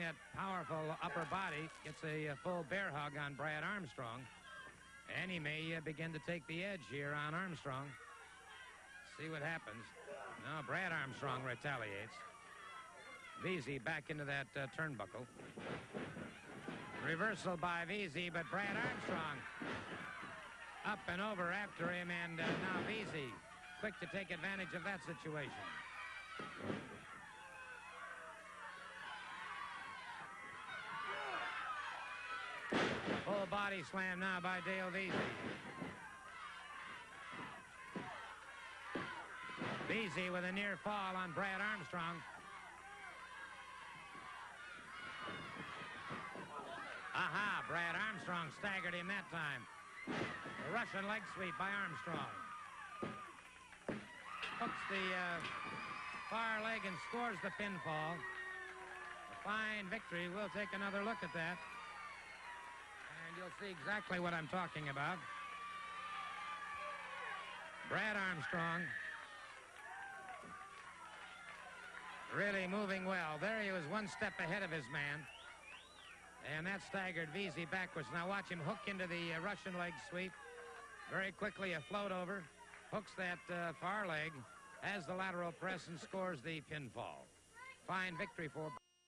that powerful upper body, gets a, a full bear hug on Brad Armstrong. And he may uh, begin to take the edge here on Armstrong. See what happens. Now Brad Armstrong retaliates. Veazey back into that uh, turnbuckle. Reversal by Veazey, but Brad Armstrong up and over after him, and uh, now Veazey quick to take advantage of that situation. Full body slam now by Dale Veazey. Veazey with a near fall on Brad Armstrong. Aha, Brad Armstrong staggered him that time. A Russian leg sweep by Armstrong. Hooks the uh, far leg and scores the pinfall. A fine victory. We'll take another look at that. You'll see exactly what I'm talking about. Brad Armstrong really moving well. There he was one step ahead of his man. And that staggered Veazey backwards. Now watch him hook into the uh, Russian leg sweep. Very quickly a float over. Hooks that uh, far leg, has the lateral press and scores the pinfall. Fine victory for